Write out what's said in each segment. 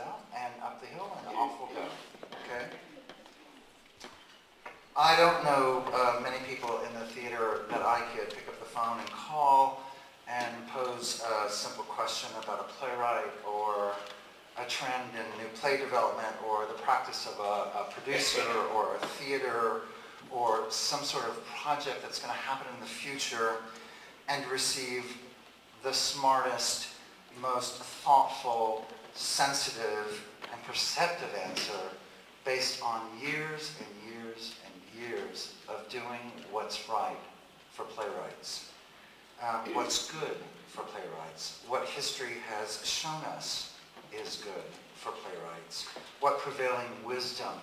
out and up the hill and off we'll go. Okay? I don't know uh, many people in the theater that I could pick up the phone and call and pose a simple question about a playwright or a trend in new play development or the practice of a, a producer or a theater or some sort of project that's going to happen in the future and receive the smartest, most thoughtful, sensitive, and perceptive answer based on years and years and years of doing what's right for playwrights, um, what's good for playwrights, what history has shown us is good for playwrights, what prevailing wisdom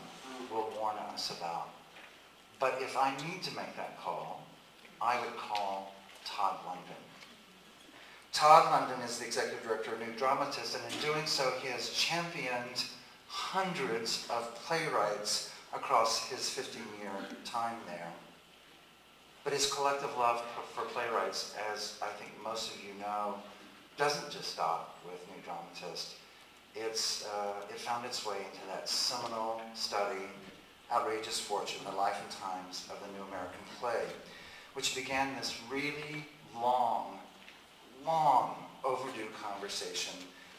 will warn us about. But if I need to make that call, I would call Todd London. Todd London is the executive director of New Dramatists, and in doing so, he has championed hundreds of playwrights across his 15-year time there. But his collective love for, playwrights, as I think most of you know, doesn't just stop with New Dramatist. It's, uh, it found its way into that seminal study, Outrageous Fortune, The Life and Times of the New American Play, which began this really long long overdue conversation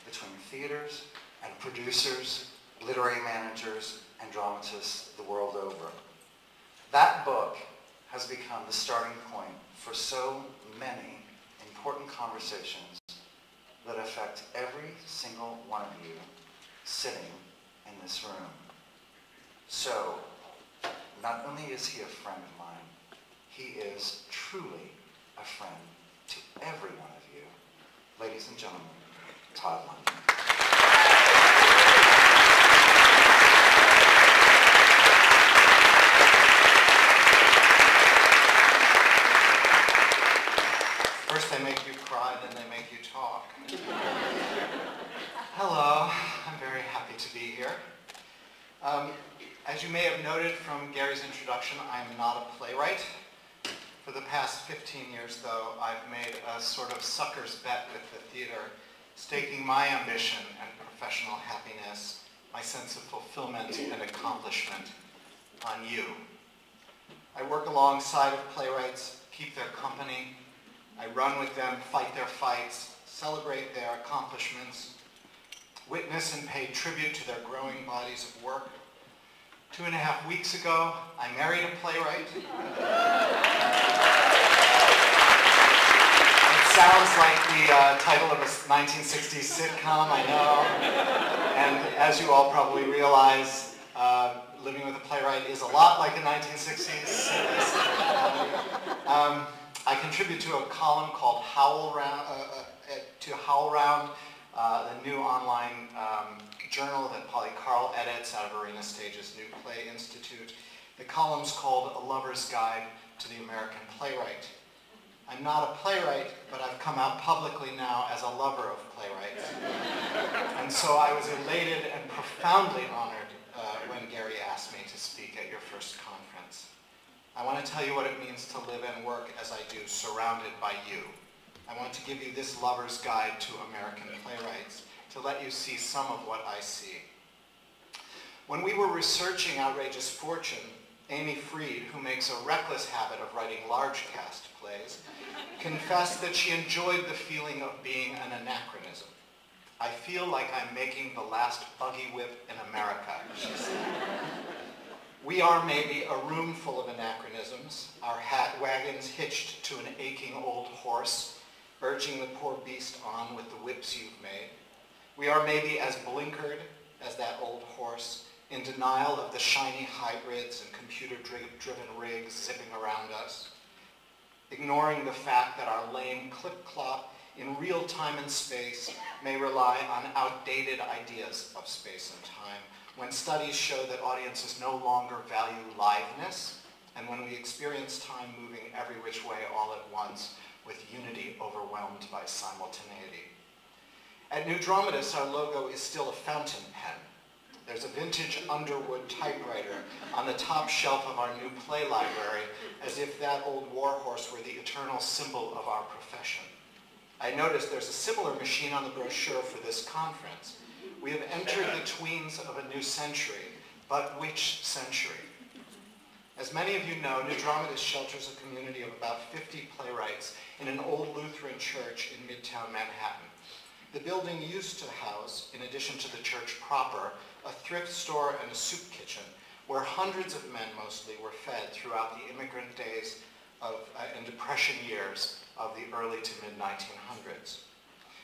between theaters and producers, literary managers, and dramatists the world over. That book has become the starting point for so many important conversations that affect every single one of you sitting in this room. So, not only is he a friend of mine, he is truly a friend to every one of you. Ladies and gentlemen, Todd London. First they make you cry, then they make you talk. Hello, I'm very happy to be here. Um, as you may have noted from Gary's introduction, I'm not a playwright. For the past 15 years, though, I've made a sort of sucker's bet with the theater, staking my ambition and professional happiness, my sense of fulfillment and accomplishment on you. I work alongside of playwrights, keep their company. I run with them, fight their fights, celebrate their accomplishments, witness and pay tribute to their growing bodies of work, Two and a half weeks ago, I married a playwright. it sounds like the uh, title of a 1960s sitcom, I know. And as you all probably realize, uh, living with a playwright is a lot like a 1960s sitcom. Um, I contribute to a column called HowlRound, uh, uh to HowlRound, uh, the new online um, journal that Polly Carl edits out of Arena Stage's New Play Institute. The column's called A Lover's Guide to the American Playwright. I'm not a playwright, but I've come out publicly now as a lover of playwrights. and so I was elated and profoundly honored uh, when Gary asked me to speak at your first conference. I want to tell you what it means to live and work as I do, surrounded by you. I want to give you this lover's guide to American playwrights to let you see some of what I see. When we were researching Outrageous Fortune, Amy Freed, who makes a reckless habit of writing large cast plays, confessed that she enjoyed the feeling of being an anachronism. I feel like I'm making the last buggy whip in America, she said. We are maybe a room full of anachronisms, our hat wagons hitched to an aching old horse, urging the poor beast on with the whips you've made. We are maybe as blinkered as that old horse, in denial of the shiny hybrids and computer-driven rigs zipping around us, ignoring the fact that our lame clip-clop in real time and space may rely on outdated ideas of space and time, when studies show that audiences no longer value liveness, and when we experience time moving every which way all at once, with unity overwhelmed by simultaneity. At New our logo is still a fountain pen. There's a vintage Underwood typewriter on the top shelf of our new play library, as if that old warhorse were the eternal symbol of our profession. I noticed there's a similar machine on the brochure for this conference. We have entered the tweens of a new century, but which century? As many of you know, New shelters a community of about 50 playwrights in an old Lutheran church in Midtown Manhattan. The building used to house, in addition to the church proper, a thrift store and a soup kitchen where hundreds of men mostly were fed throughout the immigrant days of, uh, and depression years of the early to mid-1900s,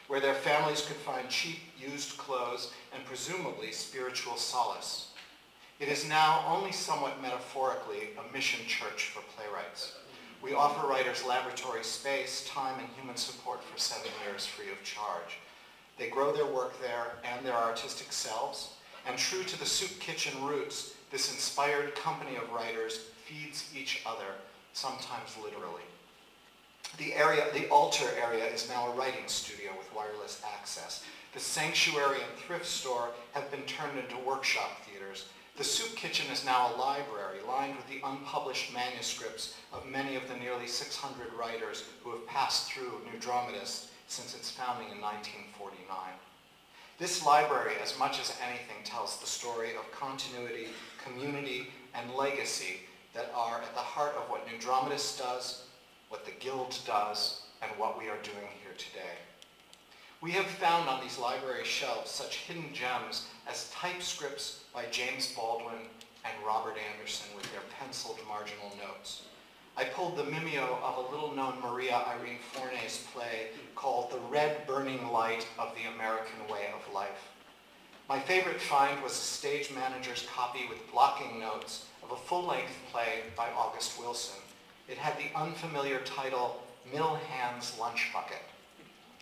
where their families could find cheap used clothes and presumably spiritual solace. It is now only somewhat metaphorically a mission church for playwrights. We offer writers laboratory space, time, and human support for seven years free of charge. They grow their work there and their artistic selves, and true to the soup kitchen roots, this inspired company of writers feeds each other, sometimes literally. The area, the altar area is now a writing studio with wireless access. The sanctuary and thrift store have been turned into workshop theaters, the soup kitchen is now a library lined with the unpublished manuscripts of many of the nearly 600 writers who have passed through New Dramatists since its founding in 1949. This library, as much as anything, tells the story of continuity, community, and legacy that are at the heart of what New Dramatists does, what the Guild does, and what we are doing here today. We have found on these library shelves such hidden gems as typescripts by James Baldwin and Robert Anderson with their penciled marginal notes. I pulled the mimeo of a little-known Maria Irene Fornés play called The Red Burning Light of the American Way of Life. My favorite find was a stage manager's copy with blocking notes of a full-length play by August Wilson. It had the unfamiliar title, Mill Hand's Lunch Bucket.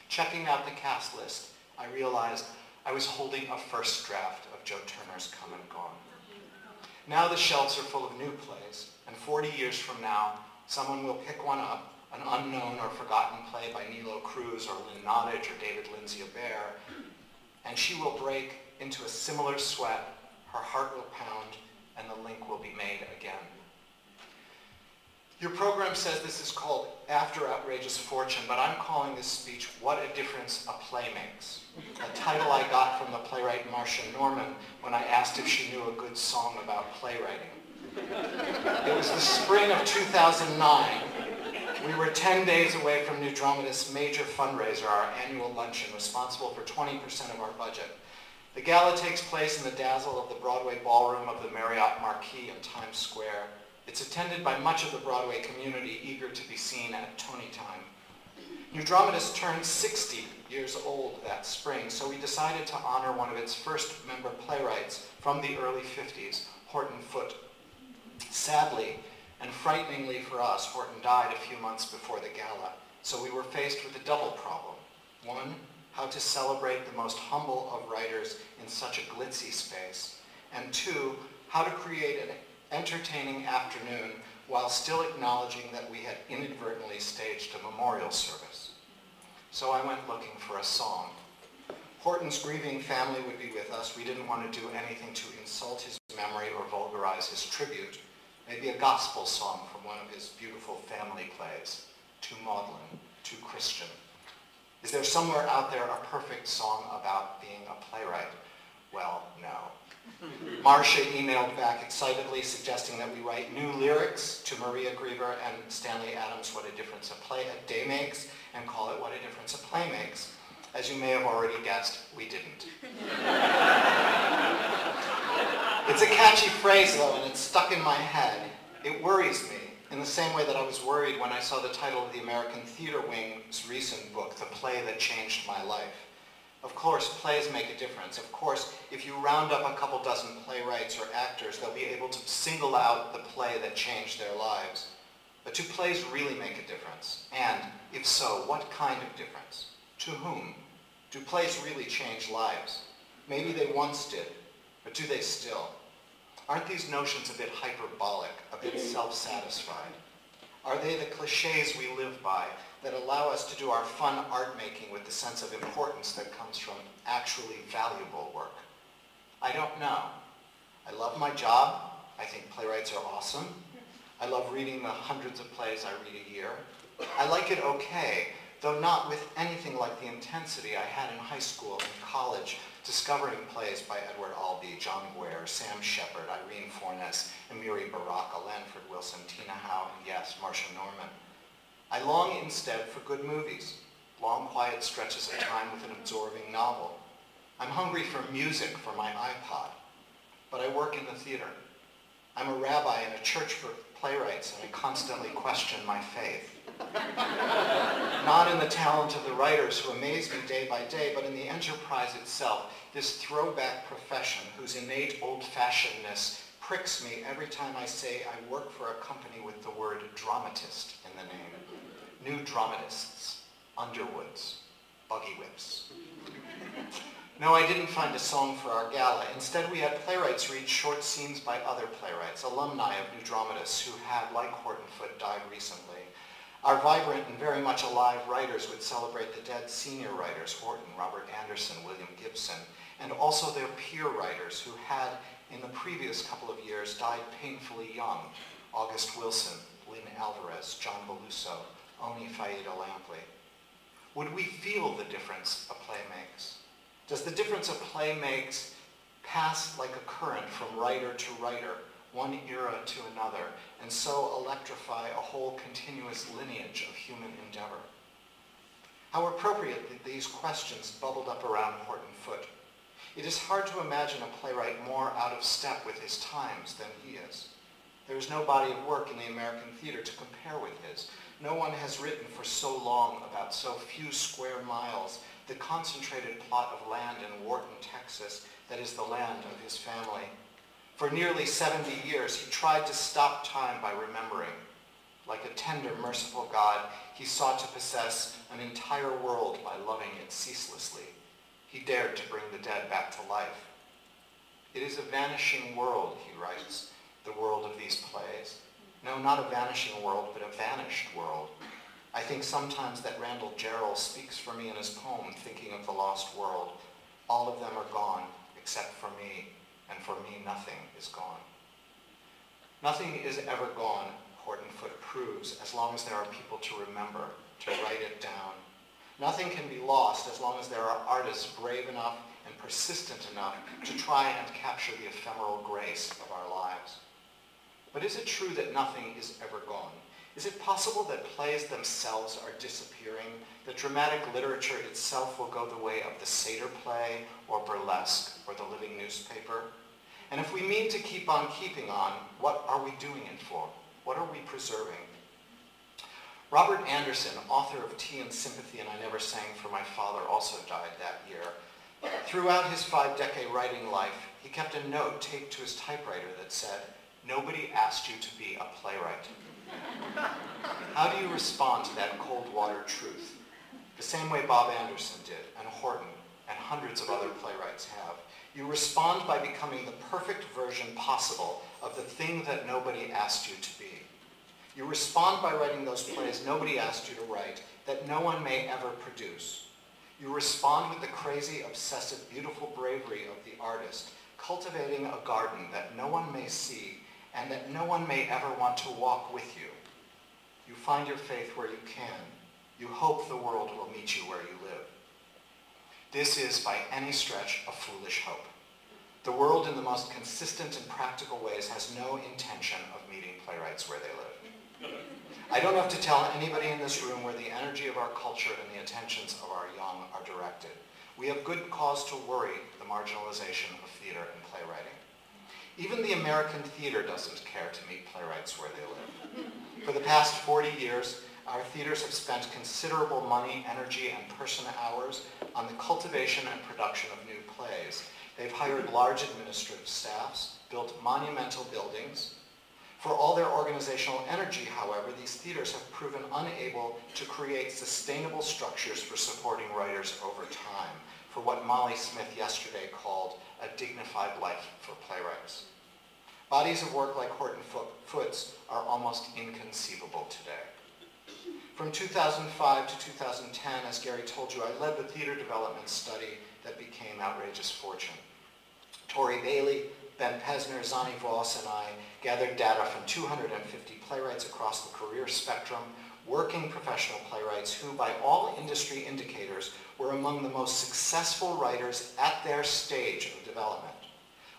Checking out the cast list, I realized I was holding a first draft of Joe Turner's Come and Gone. Now the shelves are full of new plays, and 40 years from now, someone will pick one up, an unknown or forgotten play by Nilo Cruz or Lynn Nottage or David Lindsay-Abaire, and she will break into a similar sweat, her heart will pound, and the link will be made again. Your program says this is called After Outrageous Fortune, but I'm calling this speech What a Difference a Play Makes, a title I got from the playwright Marsha Norman when I asked if she knew a good song about playwriting. It was the spring of 2009. We were 10 days away from New Dramatist's major fundraiser, our annual luncheon, responsible for 20% of our budget. The gala takes place in the dazzle of the Broadway ballroom of the Marriott Marquis in Times Square. It's attended by much of the Broadway community eager to be seen at Tony time. New Dramatist turned 60 years old that spring, so we decided to honor one of its first member playwrights from the early 50s, Horton Foote. Sadly, and frighteningly for us, Horton died a few months before the gala, so we were faced with a double problem. One, how to celebrate the most humble of writers in such a glitzy space, and two, how to create an entertaining afternoon while still acknowledging that we had inadvertently staged a memorial service. So I went looking for a song. Horton's grieving family would be with us. We didn't want to do anything to insult his memory or vulgarize his tribute. Maybe a gospel song from one of his beautiful family plays, too maudlin, too Christian. Is there somewhere out there a perfect song about being a playwright? Well, no. Marsha emailed back excitedly suggesting that we write new lyrics to Maria Grever and Stanley Adams' What a Difference a Play a Day Makes and call it What a Difference a Play Makes. As you may have already guessed, we didn't. it's a catchy phrase though and it's stuck in my head. It worries me in the same way that I was worried when I saw the title of the American Theater Wing's recent book, The Play That Changed My Life. Of course, plays make a difference. Of course, if you round up a couple dozen playwrights or actors, they'll be able to single out the play that changed their lives. But do plays really make a difference? And, if so, what kind of difference? To whom? Do plays really change lives? Maybe they once did, but do they still? Aren't these notions a bit hyperbolic, a bit mm-hmm. self-satisfied? Are they the cliches we live by that allow us to do our fun art making with the sense of importance that comes from actually valuable work? I don't know. I love my job. I think playwrights are awesome. I love reading the hundreds of plays I read a year. I like it okay, though not with anything like the intensity I had in high school and college discovering plays by Edward Albee, John Guare, Sam Shepard, Irene Fornes, Amiri Baraka, Lanford Wilson, Tina Howe, and yes, Marsha Norman. I long instead for good movies, long quiet stretches of time with an absorbing novel. I'm hungry for music for my iPod, but I work in the theater. I'm a rabbi in a church for playwrights, and I constantly question my faith. Not in the talent of the writers who amaze me day by day, but in the enterprise itself, this throwback profession whose innate old-fashionedness pricks me every time I say I work for a company with the word dramatist in the name. New dramatists, Underwoods, Buggy Whips. No, I didn't find a song for our gala. Instead, we had playwrights read short scenes by other playwrights, alumni of New Dramatists who had, like Horton Foote, died recently. Our vibrant and very much alive writers would celebrate the dead senior writers, Horton, Robert Anderson, William Gibson, and also their peer writers who had, in the previous couple of years, died painfully young, August Wilson, Lynne Alvarez, John Belluso, Oni Faida Lampley. Would we feel the difference a play makes? Does the difference a play makes pass like a current from writer to writer, one era to another, and so electrify a whole continuous lineage of human endeavor? How appropriate that these questions bubbled up around Horton Foote. It is hard to imagine a playwright more out of step with his times than he is. There is no body of work in the American theater to compare with his. No one has written for so long about so few square miles the concentrated plot of land in Wharton, Texas, that is the land of his family. For nearly 70 years, he tried to stop time by remembering. Like a tender, merciful God, he sought to possess an entire world by loving it ceaselessly. He dared to bring the dead back to life. It is a vanishing world, he writes, the world of these plays. No, not a vanishing world, but a vanished world. Think sometimes that Randall Jarrell speaks for me in his poem, Thinking of the Lost World. All of them are gone, except for me, and for me nothing is gone. Nothing is ever gone, Horton Foote proves, as long as there are people to remember, to write it down. Nothing can be lost as long as there are artists brave enough and persistent enough to try and capture the ephemeral grace of our lives. But is it true that nothing is ever gone? Is it possible that plays themselves are disappearing, that dramatic literature itself will go the way of the satyr play or burlesque or the living newspaper? And if we mean to keep on keeping on, what are we doing it for? What are we preserving? Robert Anderson, author of Tea and Sympathy and I Never Sang for My Father, also died that year. Throughout his five-decade writing life, he kept a note taped to his typewriter that said, nobody asked you to be a playwright. How do you respond to that cold water truth? The same way Bob Anderson did, and Horton, and hundreds of other playwrights have. You respond by becoming the perfect version possible of the thing that nobody asked you to be. You respond by writing those plays nobody asked you to write, that no one may ever produce. You respond with the crazy, obsessive, beautiful bravery of the artist, cultivating a garden that no one may see and that no one may ever want to walk with you. You find your faith where you can. You hope the world will meet you where you live. This is, by any stretch, a foolish hope. The world, in the most consistent and practical ways, has no intention of meeting playwrights where they live. I don't have to tell anybody in this room where the energy of our culture and the attentions of our young are directed. We have good cause to worry the marginalization of theater and playwriting. Even the American theater doesn't care to meet playwrights where they live. For the past 40 years, our theaters have spent considerable money, energy, and person hours on the cultivation and production of new plays. They've hired large administrative staffs, built monumental buildings. For all their organizational energy, however, these theaters have proven unable to create sustainable structures for supporting writers over time, for what Molly Smith yesterday called a dignified life for playwrights. Bodies of work like Horton Foote's are almost inconceivable today. From 2005 to 2010, as Gary told you, I led the theater development study that became Outrageous Fortune. Tori Bailey, Ben Pesner, Zannie Voss, and I gathered data from 250 playwrights across the career spectrum, working professional playwrights who, by all industry indicators, were among the most successful writers at their stage of development.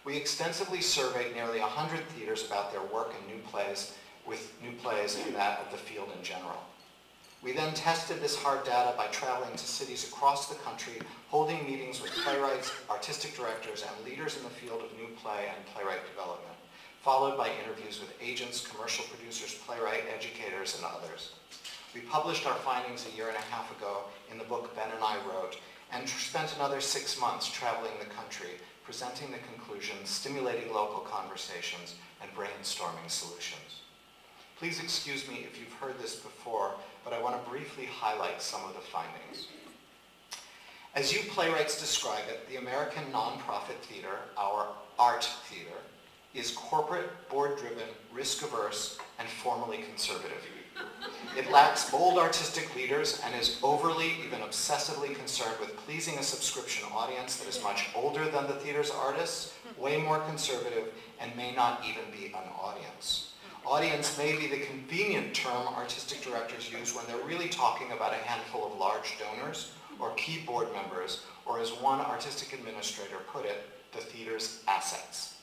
We extensively surveyed nearly 100 theaters about their work and new plays, with new plays and that of the field in general. We then tested this hard data by traveling to cities across the country, holding meetings with playwrights, artistic directors, and leaders in the field of new play and playwright development, followed by interviews with agents, commercial producers, playwright educators, and others. We published our findings a year and a half ago in the book Ben and I wrote, and spent another six months traveling the country, presenting the conclusions, stimulating local conversations, and brainstorming solutions. Please excuse me if you've heard this before, but I want to briefly highlight some of the findings. As you playwrights describe it, the American nonprofit theater, our corporate, board-driven, risk-averse, and formally conservative. It lacks bold artistic leaders and is overly, even obsessively concerned with pleasing a subscription audience that is much older than the theater's artists, way more conservative, and may not even be an audience. Audience may be the convenient term artistic directors use when they're really talking about a handful of large donors or key board members, or as one artistic administrator put it, the theater's assets.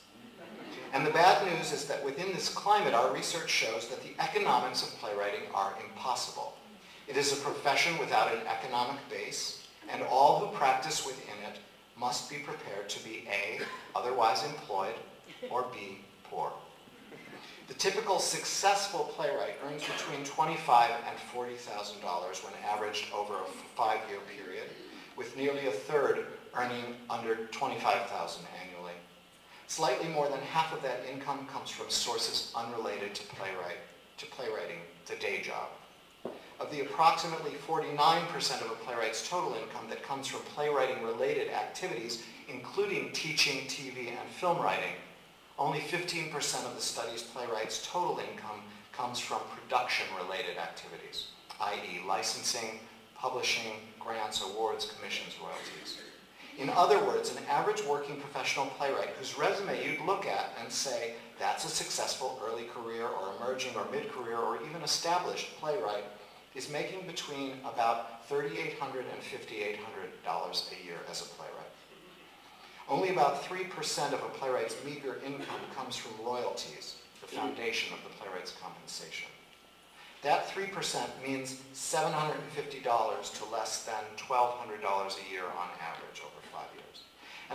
And the bad news is that within this climate, our research shows that the economics of playwriting are impossible. It is a profession without an economic base, and all who practice within it must be prepared to be A, otherwise employed, or B, poor. The typical successful playwright earns between 25 and $40,000 when averaged over a five-year period, with nearly a third earning under 25,000 annually. Slightly more than half of that income comes from sources unrelated to, playwright, to playwriting, the day job. Of the approximately 49% of a playwright's total income that comes from playwriting-related activities, including teaching, TV, and film writing, only 15% of the study's playwrights' total income comes from production-related activities, i.e. licensing, publishing, grants, awards, commissions, royalties. In other words, an average working professional playwright whose resume you'd look at and say, that's a successful early career or emerging or mid-career or even established playwright is making between about $3,800 and $5,800 a year as a playwright. Only about 3% of a playwright's meager income comes from royalties, the foundation of the playwright's compensation. That 3% means $750 to less than $1,200 a year on average over.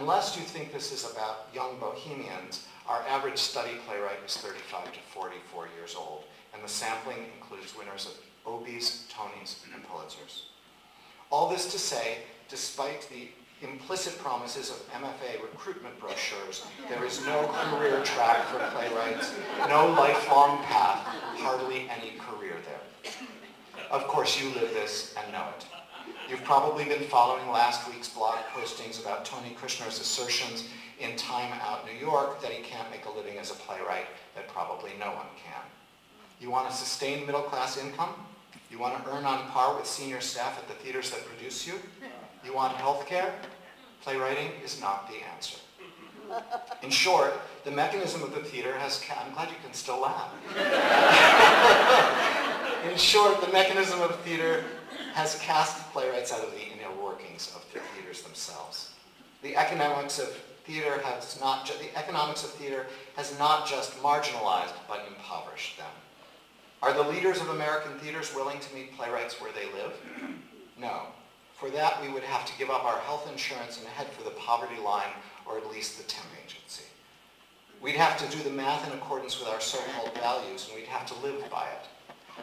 Unless you think this is about young bohemians, our average study playwright is 35 to 44 years old, and the sampling includes winners of Obies, Tonys, and Pulitzers. All this to say, despite the implicit promises of MFA recruitment brochures, there is no career track for playwrights, no lifelong path, hardly any career there. Of course, you live this and know it. You've probably been following last week's blog postings about Tony Kushner's assertions in Time Out New York that he can't make a living as a playwright, that probably no one can. You want a sustained middle-class income? You want to earn on par with senior staff at the theaters that produce you? You want health care? Playwriting is not the answer. In short, the mechanism of the theater has, I'm glad you can still laugh. In short, the mechanism of theater has cast playwrights out of the inner workings of the theaters themselves. The economics of theater has not, the economics of theater has not just marginalized, but impoverished them. Are the leaders of American theaters willing to meet playwrights where they live? No. For that, we would have to give up our health insurance and head for the poverty line, or at least the temp agency. We'd have to do the math in accordance with our so-called values, and we'd have to live by it.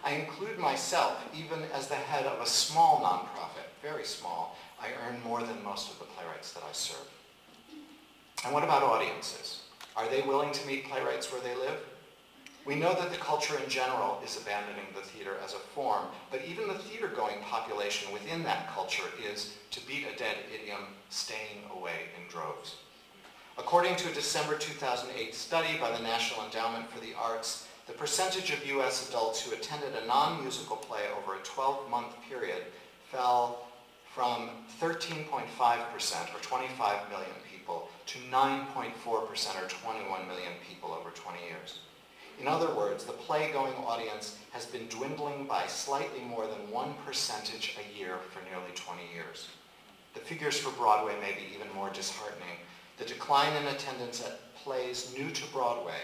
I include myself, even as the head of a small nonprofit, very small, I earn more than most of the playwrights that I serve. And what about audiences? Are they willing to meet playwrights where they live? We know that the culture in general is abandoning the theater as a form, but even the theater-going population within that culture is, to beat a dead idiom, staying away in droves. According to a December 2008 study by the National Endowment for the Arts, the percentage of U.S. adults who attended a non-musical play over a 12-month period fell from 13.5% or 25 million people to 9.4% or 21 million people over 20 years. In other words, the play-going audience has been dwindling by slightly more than one percentage a year for nearly 20 years. The figures for Broadway may be even more disheartening. The decline in attendance at plays new to Broadway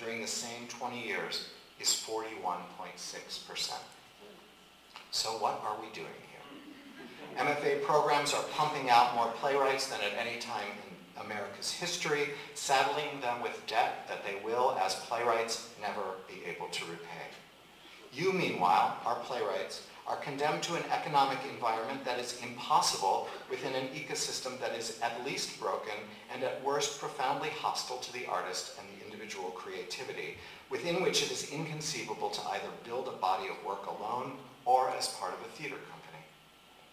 during the same 20 years is 41.6%. So what are we doing here? MFA programs are pumping out more playwrights than at any time in America's history, saddling them with debt that they will, as playwrights, never be able to repay. You, meanwhile, our playwrights, are condemned to an economic environment that is impossible within an ecosystem that is at least broken and at worst profoundly hostile to the artist and the individual creativity, within which it is inconceivable to either build a body of work alone or as part of a theater company.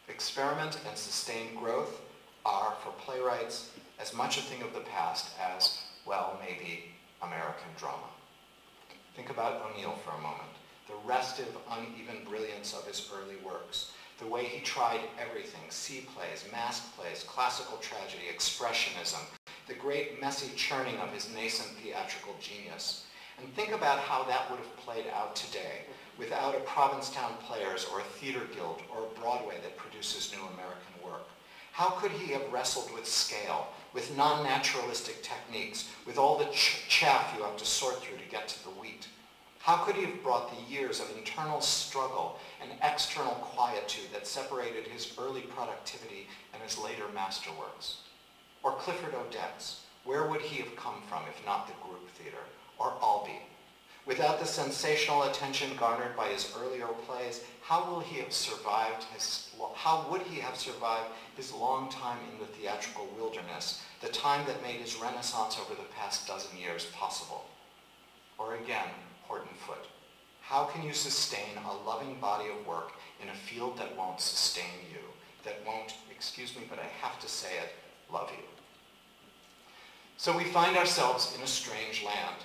Experiment and sustained growth are, for playwrights, as much a thing of the past as, well, maybe American drama. Think about O'Neill for a moment the restive, uneven brilliance of his early works, the way he tried everything, sea plays, mask plays, classical tragedy, expressionism, the great messy churning of his nascent theatrical genius. And think about how that would have played out today without a Provincetown Players or a theater guild or a Broadway that produces new American work. How could he have wrestled with scale, with non-naturalistic techniques, with all the ch chaff you have to sort through to get to the wheat? How could he have brought the years of internal struggle and external quietude that separated his early productivity and his later masterworks? Or Clifford Odets, where would he have come from if not the group theater? Or Albee? Without the sensational attention garnered by his earlier plays, how will he have survived his, how would he have survived his long time in the theatrical wilderness, the time that made his renaissance over the past dozen years possible? Or again, Horton Foote. How can you sustain a loving body of work in a field that won't sustain you, that won't, excuse me, but I have to say it, love you? So we find ourselves in a strange land.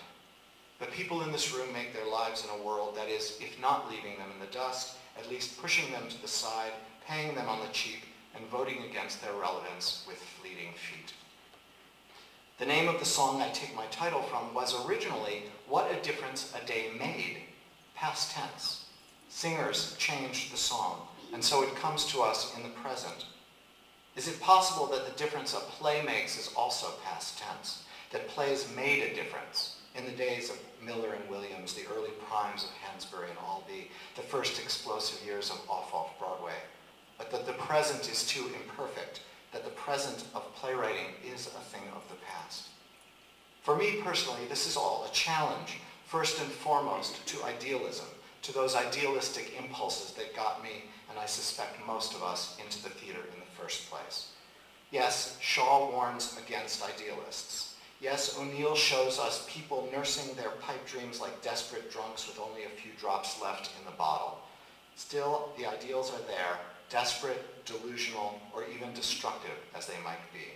The people in this room make their lives in a world that is, if not leaving them in the dust, at least pushing them to the side, paying them on the cheap, and voting against their relevance with fleeting feet. The name of the song I take my title from was originally What a Difference a Day Made, past tense. Singers changed the song, and so it comes to us in the present. Is it possible that the difference a play makes is also past tense, that plays made a difference? In the days of Miller and Williams, the early primes of Hansberry and Albee, the first explosive years of off-off-Broadway, but that the present is too imperfect that the present of playwriting is a thing of the past. For me personally, this is all a challenge, first and foremost, to idealism, to those idealistic impulses that got me, and I suspect most of us, into the theater in first place. Yes, Shaw warns against idealists. Yes, O'Neill shows us people nursing their pipe dreams like desperate drunks with only a few drops left in the bottle. Still, the ideals are there, desperate, delusional, or even destructive as they might be.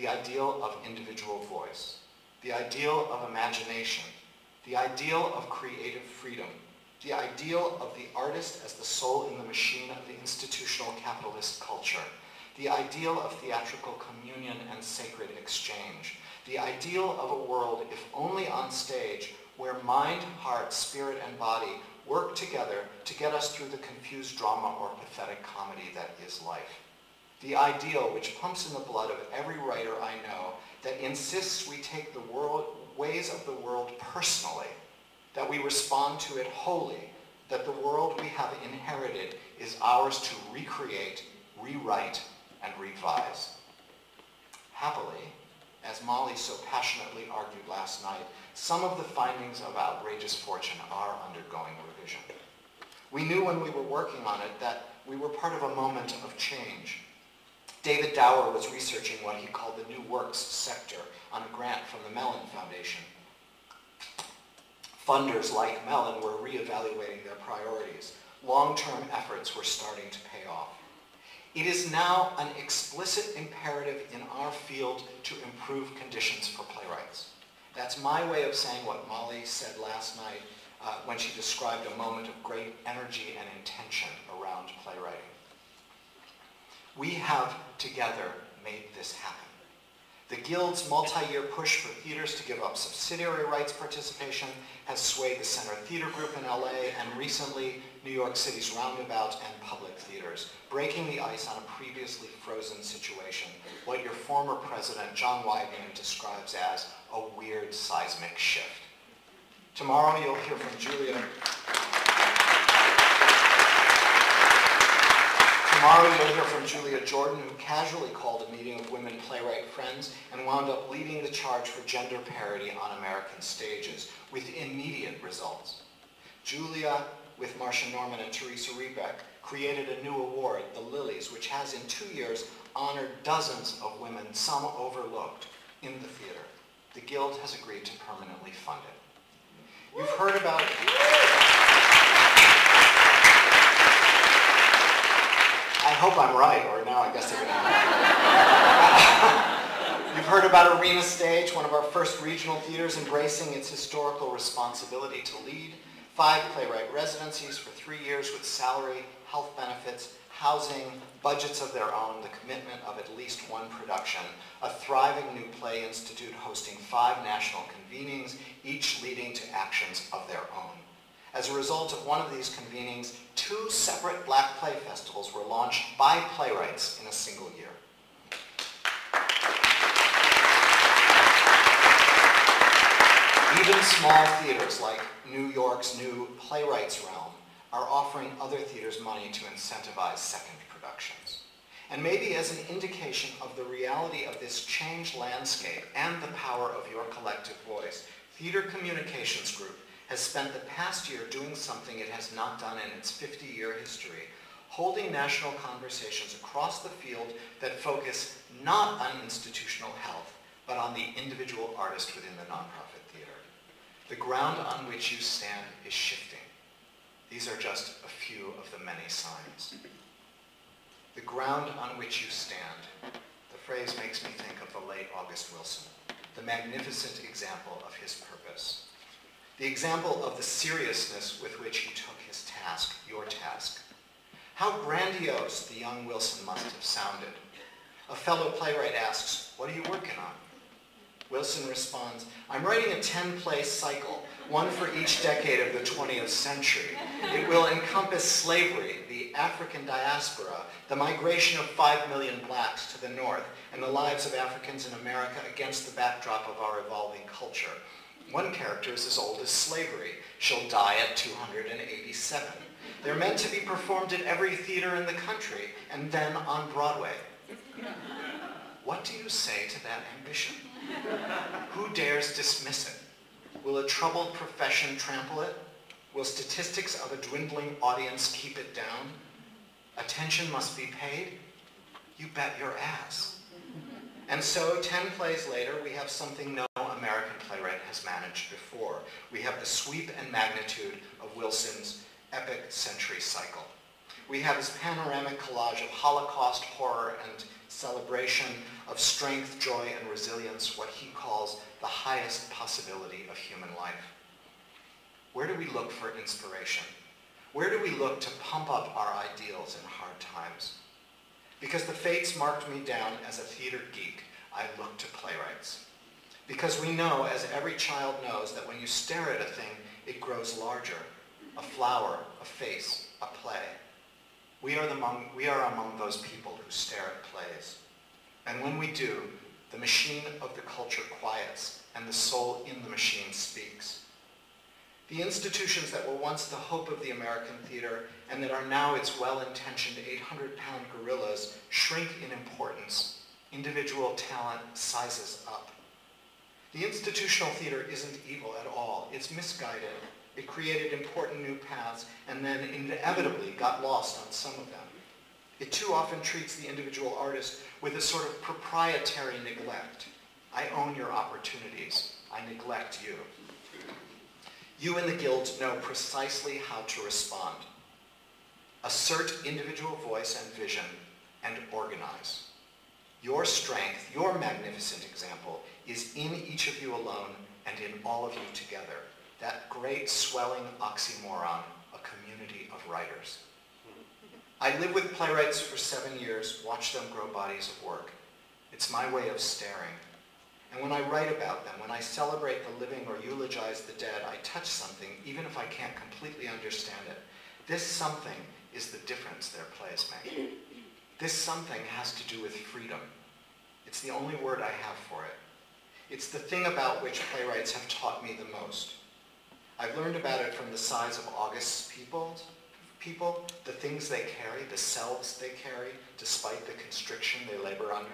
The ideal of individual voice, the ideal of imagination, the ideal of creative freedom, the ideal of the artist as the soul in the machine of the institutional capitalist culture, the ideal of theatrical communion and sacred exchange, the ideal of a world, if only on stage, where mind, heart, spirit, and body work together to get us through the confused drama or pathetic comedy that is life. The ideal which pumps in the blood of every writer I know that insists we take the world, ways of the world personally, that we respond to it wholly, that the world we have inherited is ours to recreate, rewrite, and revise. Happily, as Molly so passionately argued last night, some of the findings of Outrageous Fortune are undergoing revision. We knew when we were working on it that we were part of a moment of change. David Dower was researching what he called the New Works sector on a grant from the Mellon Foundation. Funders like Mellon were reevaluating their priorities. Long-term efforts were starting to pay off. It is now an explicit imperative in our field to improve conditions for playwrights. That's my way of saying what Molly said last night uh, when she described a moment of great energy and intention around playwriting. We have together made this happen. The Guild's multi-year push for theaters to give up subsidiary rights participation has swayed the Center Theater Group in LA and recently New York City's Roundabout and public theaters, breaking the ice on a previously frozen situation, what your former president, John Weidman, describes as a weird seismic shift. Tomorrow you'll hear from Julia Tomorrow you'll hear from Julia Jordan, who casually called a meeting of women playwright friends and wound up leading the charge for gender parity on American stages with immediate results. Julia, with Marsha Norman and Theresa Rebeck, created a new award, the Lillys, which has in two years honored dozens of women, some overlooked, in the theater. The Guild has agreed to permanently fund it. You've heard about I hope I'm right, or now I guess they're going. You've heard about Arena Stage, one of our first regional theaters embracing its historical responsibility to lead. Five playwright residencies for three years with salary, health benefits, housing, budgets of their own, the commitment of at least one production, a thriving new play institute hosting five national convenings, each leading to actions of their own. As a result of one of these convenings, two separate Black Play Festivals were launched by playwrights in a single year. Even small theaters like New York's new Playwrights Realm are offering other theaters money to incentivize second productions. And maybe as an indication of the reality of this changed landscape and the power of your collective voice, Theater Communications Group has spent the past year doing something it has not done in its 50-year history, holding national conversations across the field that focus not on institutional health, but on the individual artist within the nonprofit theater. The ground on which you stand is shifting. These are just a few of the many signs. The ground on which you stand, the phrase makes me think of the late August Wilson, the magnificent example of his purpose the example of the seriousness with which he took his task, your task. How grandiose the young Wilson must have sounded. A fellow playwright asks, what are you working on? Wilson responds, I'm writing a 10-play cycle, one for each decade of the 20th century. It will encompass slavery, the African diaspora, the migration of 5 million blacks to the north, and the lives of Africans in America against the backdrop of our evolving culture. One character is as old as slavery. She'll die at 287. They're meant to be performed at every theater in the country and then on Broadway. What do you say to that ambition? Who dares dismiss it? Will a troubled profession trample it? Will statistics of a dwindling audience keep it down? Attention must be paid? You bet your ass. And so 10 plays later, we have something playwright has managed before. We have the sweep and magnitude of Wilson's epic century cycle. We have his panoramic collage of Holocaust horror and celebration of strength, joy, and resilience, what he calls the highest possibility of human life. Where do we look for inspiration? Where do we look to pump up our ideals in hard times? Because the fates marked me down as a theater geek, I look to playwrights. Because we know, as every child knows, that when you stare at a thing, it grows larger. A flower, a face, a play. We are, among, we are among those people who stare at plays. And when we do, the machine of the culture quiets and the soul in the machine speaks. The institutions that were once the hope of the American theater and that are now its well-intentioned 800-pound gorillas shrink in importance. Individual talent sizes up. The institutional theater isn't evil at all. It's misguided. It created important new paths and then inevitably got lost on some of them. It too often treats the individual artist with a sort of proprietary neglect. I own your opportunities. I neglect you. You and the Guild know precisely how to respond. Assert individual voice and vision and organize. Your strength, your magnificent example, is in each of you alone and in all of you together. That great swelling oxymoron, a community of writers. I lived with playwrights for seven years, watched them grow bodies of work. It's my way of staring, And when I write about them, when I celebrate the living or eulogize the dead, I touch something, even if I can't completely understand it. This something is the difference their plays make. This something has to do with freedom. It's the only word I have for it. It's the thing about which playwrights have taught me the most. I've learned about it from the size of August's people, people, the things they carry, the selves they carry, despite the constriction they labor under.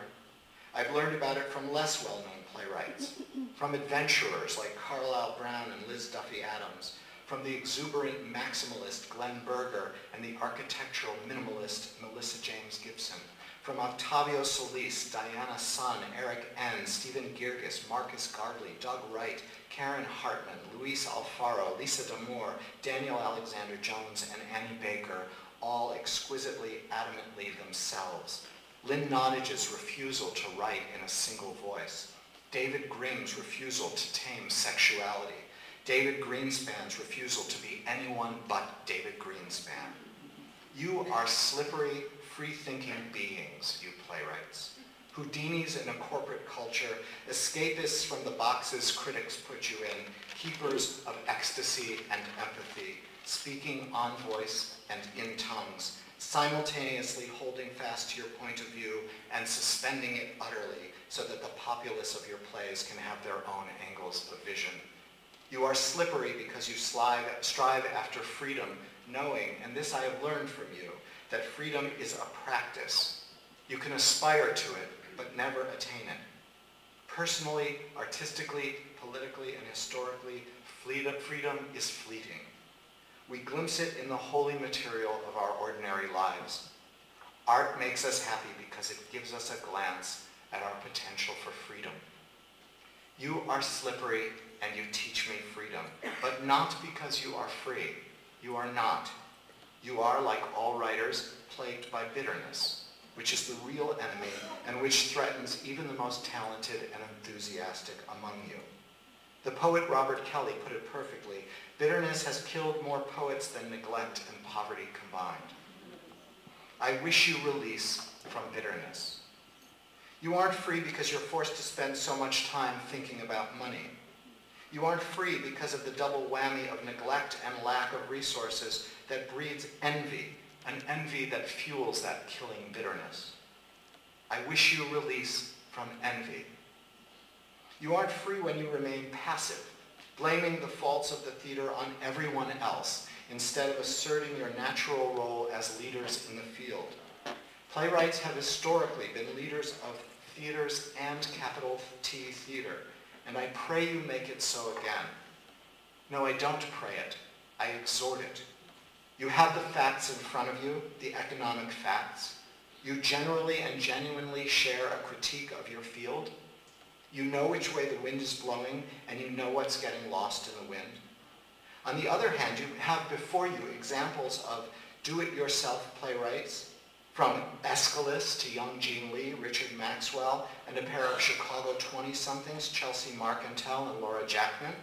I've learned about it from less well-known playwrights, from adventurers like Carlyle Brown and Liz Duffy Adams, from the exuberant maximalist Glen Berger and the architectural minimalist Melissa James Gibson, from Octavio Solis, Diana Son, Eric Ehn, Stephen Guirgis, Marcus Gardley, Doug Wright, Karen Hartman, Luis Alfaro, Lisa D'Amour, Daniel Alexander Jones, and Annie Baker, all exquisitely, adamantly themselves. Lynn Nottage's refusal to write in a single voice. David Grimm's refusal to tame sexuality. David Greenspan's refusal to be anyone but David Greenspan. You are slippery, free-thinking beings, you playwrights. Houdinis in a corporate culture, escapists from the boxes critics put you in, keepers of ecstasy and empathy, speaking on voice and in tongues, simultaneously holding fast to your point of view and suspending it utterly so that the populace of your plays can have their own angles of vision. You are slippery because you strive after freedom, knowing, and this I have learned from you, that freedom is a practice. You can aspire to it, but never attain it. Personally, artistically, politically, and historically, freedom is fleeting. We glimpse it in the holy material of our ordinary lives. Art makes us happy because it gives us a glance at our potential for freedom. You are slippery and you teach me freedom, but not because you are free. You are not. You are, like all writers, plagued by bitterness, which is the real enemy and which threatens even the most talented and enthusiastic among you. The poet Robert Kelly put it perfectly. Bitterness has killed more poets than neglect and poverty combined. I wish you release from bitterness. You aren't free because you're forced to spend so much time thinking about money. You aren't free because of the double whammy of neglect and lack of resources that breeds envy, an envy that fuels that killing bitterness. I wish you release from envy. You aren't free when you remain passive, blaming the faults of the theater on everyone else instead of asserting your natural role as leaders in the field. Playwrights have historically been leaders of theaters and capital T theater, and I pray you make it so again. No, I don't pray it. I exhort it. You have the facts in front of you, the economic facts. You generally and genuinely share a critique of your field. You know which way the wind is blowing, and you know what's getting lost in the wind. On the other hand, you have before you examples of do-it-yourself playwrights, from Aeschylus to young Jean Lee, Richard Maxwell, and a pair of Chicago 20-somethings, Chelsea Marcantel and Laura Jacqmin.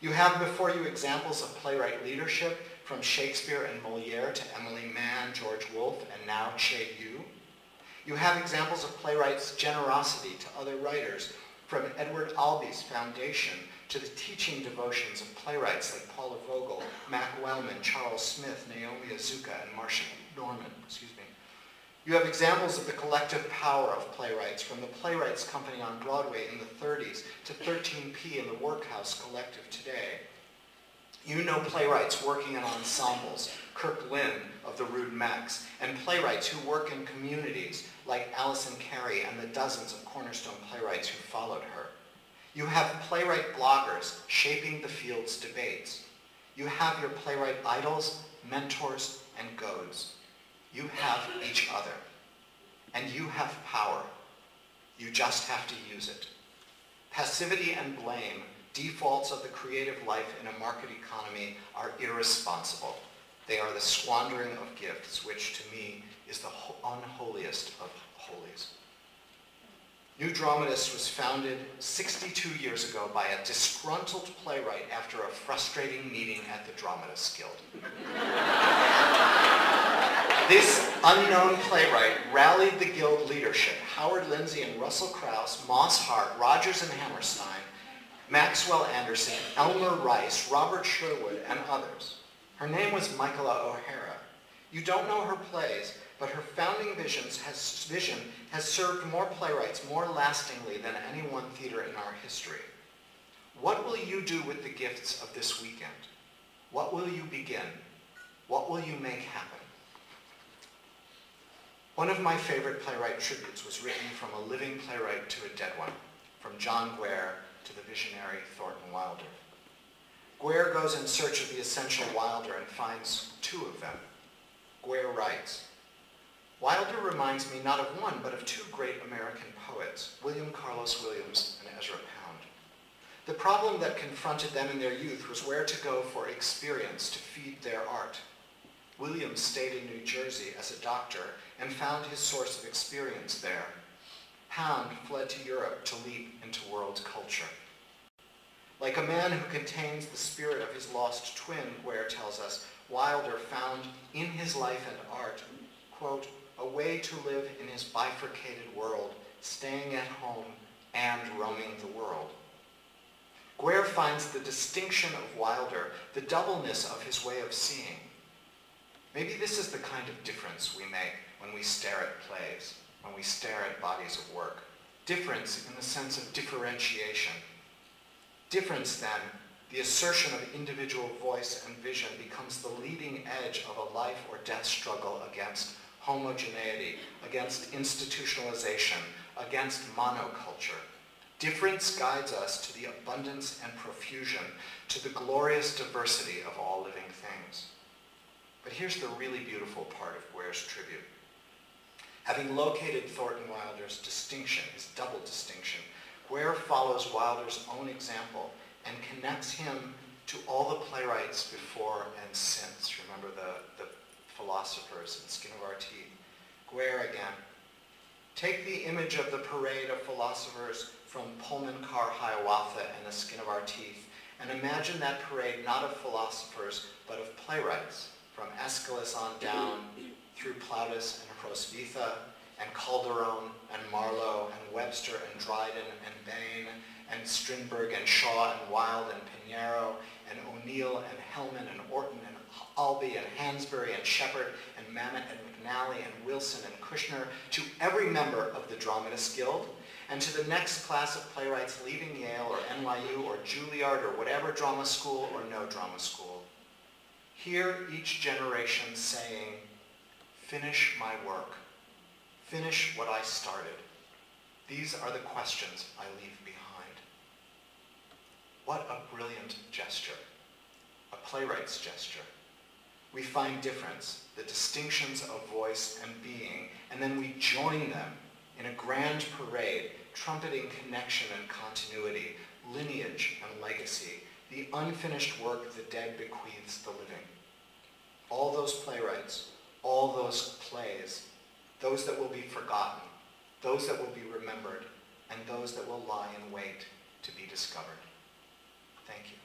You have before you examples of playwright leadership from Shakespeare and Moliere to Emily Mann, George Wolfe, and now Chay Yew. You have examples of playwrights' generosity to other writers, from Edward Albee's foundation to the teaching devotions of playwrights like Paula Vogel, Mac Wellman, Charles Smith, Naomi Iizuka, and Marsha Norman. Excuse me. You have examples of the collective power of playwrights, from the Playwrights Company on Broadway in the 30s to 13P in the Workhaus Collective today. You know playwrights working in ensembles, Kirk Lynn of the Rude Mechs, and playwrights who work in communities like Alison Carey and the dozens of Cornerstone playwrights who followed her. You have playwright bloggers shaping the field's debates. You have your playwright idols, mentors, and goads. You have each other. And you have power. You just have to use it. Passivity and blame, defaults of the creative life in a market economy, are irresponsible. They are the squandering of gifts, which to me is the unholiest of holies. New Dramatists was founded 62 years ago by a disgruntled playwright after a frustrating meeting at the Dramatists Guild. this unknown playwright rallied the guild leadership, Howard Lindsay and Russel Crouse, Moss Hart, Rodgers and Hammerstein, Maxwell Anderson, Elmer Rice, Robert Sherwood, and others. Her name was Michaela O'Harra. You don't know her plays, but her founding has, vision has served more playwrights more lastingly than any one theater in our history. What will you do with the gifts of this weekend? What will you begin? What will you make happen? One of my favorite playwright tributes was written from a living playwright to a dead one, from John Guare to the visionary Thornton Wilder. Guare goes in search of the essential Wilder and finds two of them. Guare writes, Wilder reminds me not of one, but of two great American poets, William Carlos Williams and Ezra Pound. The problem that confronted them in their youth was where to go for experience to feed their art. Williams stayed in New Jersey as a doctor and found his source of experience there. Pound fled to Europe to leap into world culture. Like a man who contains the spirit of his lost twin, Guare tells us, Wilder found in his life and art, quote, a way to live in his bifurcated world, staying at home and roaming the world. Guare finds the distinction of Wilder, the doubleness of his way of seeing. Maybe this is the kind of difference we make when we stare at plays, when we stare at bodies of work. Difference in the sense of differentiation. Difference, then, the assertion of individual voice and vision becomes the leading edge of a life or death struggle against homogeneity, against institutionalization, against monoculture. Difference guides us to the abundance and profusion, to the glorious diversity of all living things. But here's the really beautiful part of Guare's tribute. Having located Thornton Wilder's distinction, his double distinction, Guare follows Wilder's own example and connects him to all the playwrights before and since. Remember the, the philosophers and skin of our teeth. Guare again. Take the image of the parade of philosophers from Pullman Car Hiawatha and the skin of our teeth, and imagine that parade not of philosophers, but of playwrights, from Aeschylus on down through Plautus and Hroswitha, and Calderon and Marlowe and Webster and Dryden and Behn and Strindberg and Shaw and Wilde and Pinero and O'Neill and Hellman and Orton and Albee and Hansberry and Shepard and Mamet and McNally and Wilson and Kushner, to every member of the Dramatists Guild, and to the next class of playwrights leaving Yale or NYU or Juilliard or whatever drama school or no drama school. Hear each generation saying, finish my work. Finish what I started. These are the questions I leave behind. What a brilliant gesture. A playwright's gesture we find difference, the distinctions of voice and being, and then we join them in a grand parade, trumpeting connection and continuity, lineage and legacy, the unfinished work the dead bequeaths the living. All those playwrights, all those plays, those that will be forgotten, those that will be remembered, and those that will lie in wait to be discovered. Thank you.